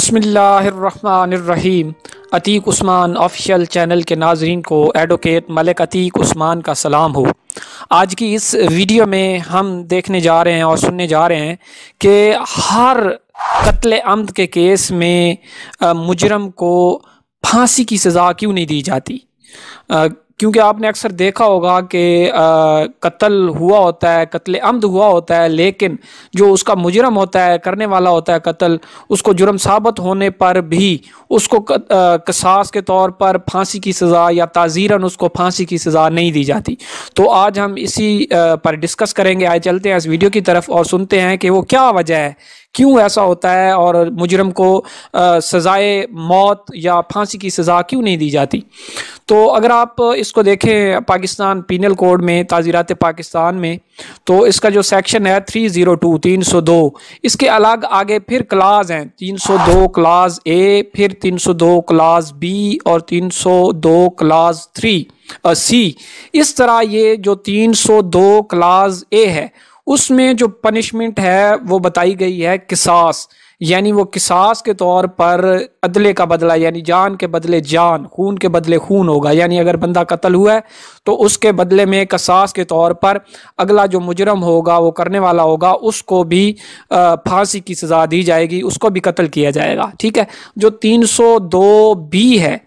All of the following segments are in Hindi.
बसमीम अतीक उस्मान ऑफिशियल चैनल के नाजरीन को एडवोकेट मलिक अतीक उस्मान का सलाम हो। आज की इस वीडियो में हम देखने जा रहे हैं और सुनने जा रहे हैं कि हर कत्ल अमद के केस में मुजरम को फांसी की सज़ा क्यों नहीं दी जाती? क्योंकि आपने अक्सर देखा होगा कि कत्ल हुआ होता है, कत्ल अमद हुआ होता है, लेकिन जो उसका मुजरम होता है, करने वाला होता है कत्ल, उसको जुर्म साबित होने पर भी उसको कसास के तौर पर फांसी की सज़ा या ताज़ीरन उसको फांसी की सज़ा नहीं दी जाती। तो आज हम इसी पर डिस्कस करेंगे। आए चलते हैं इस वीडियो की तरफ़ और सुनते हैं कि वो क्या वजह है क्यों ऐसा होता है और मुजरम को सज़ाए मौत या फांसी की सज़ा क्यों नहीं दी जाती? तो अगर आप इसको देखें पाकिस्तान पीनल कोड में, ताज़ीरत पाकिस्तान में तो इसका जो सेक्शन है थ्री ज़ीरो टू तीन सौ दो इसके अलग आगे फिर क्लास हैं। तीन सौ दो क्लास ए फिर तीन सौ दो क्लास बी और तीन सौ दो क्लास थ्री सी इस तरह ये जो तीन सौ दो क्लास ए है उसमें जो पनिशमेंट है, वो बताई गई है किसास। यानी वो किसास के तौर पर अदले का बदला, यानी जान के बदले जान, खून के बदले खून होगा। यानी अगर बंदा कत्ल हुआ है तो उसके बदले में कसास के तौर पर अगला जो मुजरम होगा, वो करने वाला होगा, उसको भी फांसी की सज़ा दी जाएगी, उसको भी कत्ल किया जाएगा। ठीक है? जो 302 बी है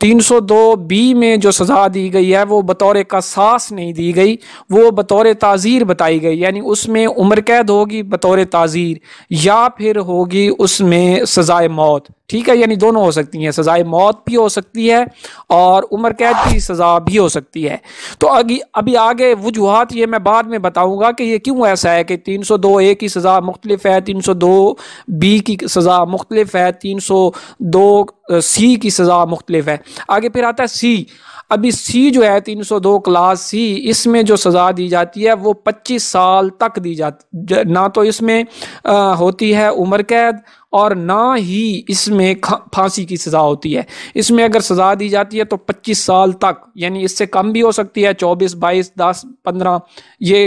302 बी में जो सज़ा दी गई है, वो बतौर कसास नहीं दी गई, वो बतौर ताज़ीर बताई गई, यानी उसमें उम्र कैद होगी बतौर ताज़ीर, या फिर होगी उसमें सज़ाए मौत। ठीक है यानी दोनों हो सकती हैं सज़ाए मौत भी हो सकती है और उम्र कैद की सज़ा भी हो सकती है। तो अभी अभी आगे वजूहत ये मैं बाद में बताऊँगा कि ये क्यों ऐसा है कि तीन सौ दो ए की सज़ा मुख्तलिफ़ है तीन सौ दो बी की सज़ा मुख्तलिफ़ है तीन सौ दो सी की सज़ा मुख्तलिफ़ है। आगे फिर आता है सी। अभी सी जो है 302 क्लास सी इसमें जो सज़ा दी जाती है वो 25 साल तक दी जाती ना तो इसमें आ, होती है उम्र कैद और ना ही इसमें फांसी की सज़ा होती है। इसमें अगर सज़ा दी जाती है तो 25 साल तक, यानी इससे कम भी हो सकती है 24 22 10 15 ये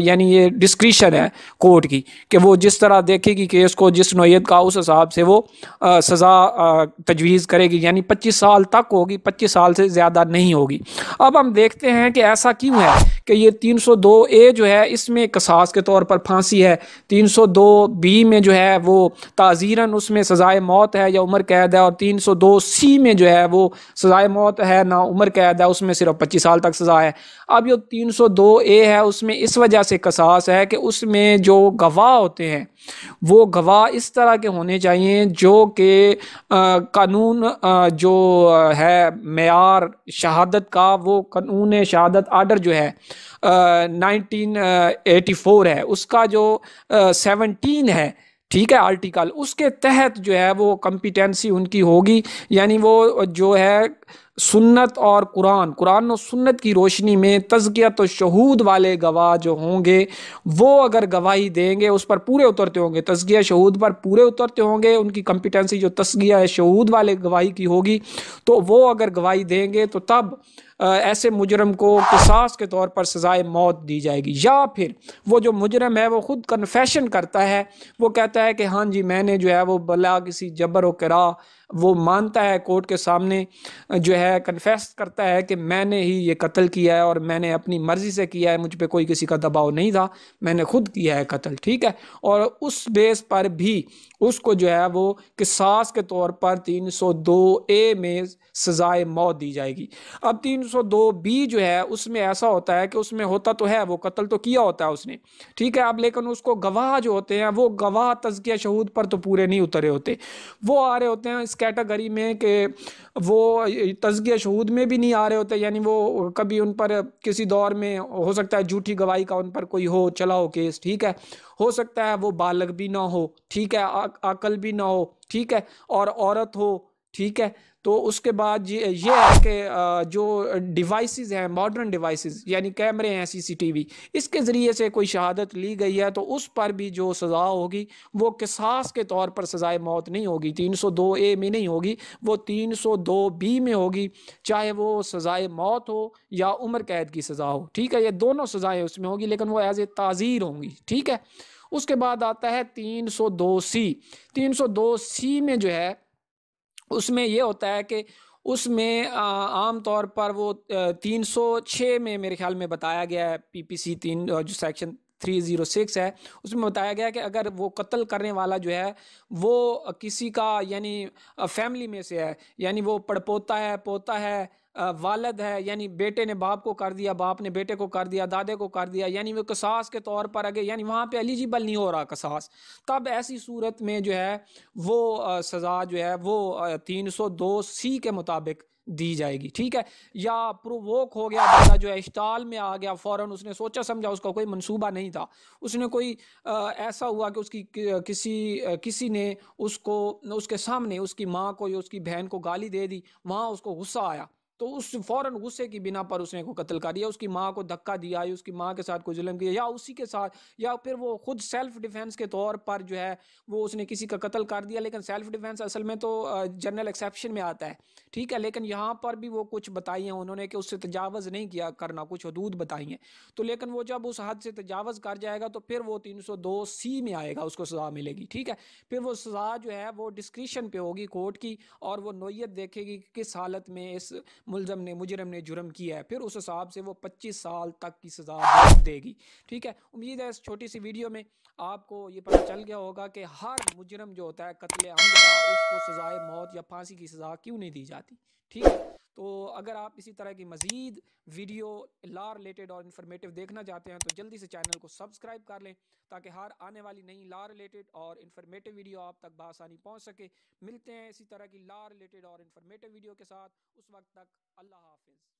यानी ये डिस्क्रिशन है कोर्ट की, कि वो जिस तरह देखेगी केस को जिस नोयत का उस हिसाब से वो सज़ा तजवीज़ करेगी। यानी 25 साल तक होगी 25 साल से ज़्यादा नहीं होगी। अब हम देखते हैं कि ऐसा क्यों है? कि ये 302 ए जो है, इसमें कसास के तौर पर फांसी है। 302 बी में जो है, वो ताज़ ताज़ीरन उसमें सज़ाए मौत है या उम्र कैद है और तीन सौ दो सी में जो है, वो सज़ाए मौत है ना उम्र कैद है, उसमें सिर्फ़ पच्चीस साल तक सज़ा है। अब जो तीन सौ दो ए है, उसमें इस वजह से कसास है कि उसमें जो गवाह होते हैं, वो गवाह इस तरह के होने चाहिए जो कि कानून जो है मैार शहादत का वो कानून शहादत आर्डर जो है नाइनटीन एटी फोर है, उसका जो सेवनटीन है, ठीक है, आर्टिकल, उसके तहत जो है वो कम्पिटेंसी उनकी होगी, यानी वो जो है सुन्नत और कुरान। कुरान और सुन्नत की रोशनी में तजकिया तो शहूद वाले गवाह जो होंगे, वो अगर गवाही देंगे, उस पर पूरे उतरते होंगे। तजकिया शहूद पर पूरे उतरते होंगे, उनकी कम्पिटेंसी जो तस्गिया शहूद वाले गवाही की होगी तो वो अगर गवाही देंगे तो तब ऐसे मुजरम को किसास के तौर पर सज़ाए मौत दी जाएगी। या फिर वो जो मुजरम है, वो ख़ुद कन्फेशन करता है, वो कहता है कि हाँ जी, मैंने जो है, वो बला किसी जबर व करा वो मानता है कोर्ट के सामने, जो है कन्फेस करता है कि मैंने ही ये कत्ल किया है और मैंने अपनी मर्ज़ी से किया है, मुझ पर कोई किसी का दबाव नहीं था, मैंने खुद किया है कत्ल, ठीक है? और उस बेस पर भी उसको जो है, वो किसास के तौर पर 302 ए में सज़ाए मौत दी जाएगी। अब 302 बी जो है, उसमें ऐसा होता है कि उसमें होता तो है, वो कत्ल तो किया होता है उसने, ठीक है? अब लेकिन उसको गवाह जो होते हैं, वो गवाह तजकिया शहूद पर तो पूरे नहीं उतरे होते। वो आ रहे होते हैं इस कैटेगरी में कि वो तजकिया शहूद में भी नहीं आ रहे होते, यानी वो कभी उन पर किसी दौर में हो सकता है झूठी गवाही का उन पर कोई हो, चला हो केस, ठीक है? हो सकता है वो बालक भी ना हो, ठीक है? अकल भी ना हो, ठीक है? और औरत हो, ठीक है? तो उसके बाद ये ये है कि जो डिवाइसेस हैं मॉडर्न डिवाइसेस यानी कैमरे हैं सीसीटीवी इसके ज़रिए से कोई शहादत ली गई है तो उस पर भी जो सज़ा होगी, वो किसास के तौर पर सज़ाए मौत नहीं होगी 302 ए में नहीं होगी, वो 302 बी में होगी, चाहे वो सज़ाए मौत हो या उम्र कैद की सज़ा हो, ठीक है, ये दोनों सज़ाएँ उसमें होगी, लेकिन वो एज ए ताज़ीर होंगी, ठीक है। उसके बाद आता है तीन सौ दो सी, तीन सौ दो सी में जो है उसमें यह होता है कि उसमें आम तौर पर वो तीन सौ छः में मेरे ख्याल में बताया गया है पीपीसी तीन जो सेक्शन थ्री ज़ीरो सिक्स है, उसमें बताया गया कि अगर वो कत्ल करने वाला जो है, वो किसी का यानी फैमिली में से है, यानी वो पड़पोता है, पोता है वालद है यानी बेटे ने बाप को कर दिया बाप ने बेटे को कर दिया दादे को कर दिया यानी वो कसास के तौर पर अगे यानी वहाँ पे एलिजिबल नहीं हो रहा कसास। तब ऐसी सूरत में जो है वो सज़ा जो है वो तीन सौ दो सी के मुताबिक दी जाएगी ठीक है? या प्रोवोक हो गया बंदा जो है इश्ताल में आ गया फ़ौरन उसने सोचा समझा उसका कोई मंसूबा नहीं था। उसने कोई आ, ऐसा हुआ कि उसकी किसी किसी ने उसको उसके सामने उसकी माँ को या उसकी बहन को गाली दे दी वहाँ उसको गुस्सा आया। तो उस फ़ौरन गुस्से की बिना पर उसने को कत्ल कर दिया, उसकी माँ को धक्का दिया या उसकी माँ के साथ कोई जुल्म किया, या उसी के साथ, या फिर वो खुद सेल्फ डिफेंस के तौर पर जो है, वो उसने किसी का कत्ल कर दिया, लेकिन सेल्फ डिफेंस असल में तो जनरल एक्सेप्शन में आता है। ठीक है, लेकिन यहाँ पर भी वो कुछ बताई हैं उन्होंने कि उससे तजावज़ नहीं किया करना, कुछ हदूद बताई हैं। तो लेकिन वो जब उस हद से तजावज़ कर जाएगा तो फिर वो तीन सौ दो सी में आएगा, उसको सज़ा मिलेगी। ठीक है, फिर वो सज़ा जो है, वो डिस्क्रिशन पे होगी कोर्ट की, और वो नोयत देखेगी किस हालत में इस मुलजम ने, मुजरम ने जुर्म किया है। फिर उस हिसाब से वो पच्चीस साल तक की सज़ा देगी। ठीक है? उम्मीद है इस छोटी सी वीडियो में आपको ये पता चल गया होगा कि हर मुजरम जो होता है कत्ल उसको सज़ाए मौत या फांसी की सज़ा क्यों नहीं दी जाती? ठीक है? तो अगर आप इसी तरह की मज़ीद वीडियो ला रिलेटेड और इन्फॉर्मेटिव देखना चाहते हैं तो जल्दी से चैनल को सब्सक्राइब कर लें, ताकि हर आने वाली नई ला रिलेटेड और इन्फॉर्मेटिव वीडियो आप तक बसानी पहुँच सके। मिलते हैं इसी तरह की ला रिलेटेड और इन्फॉर्मेटिव वीडियो के साथ। उस वक्त तक अल्लाह हाफिज़।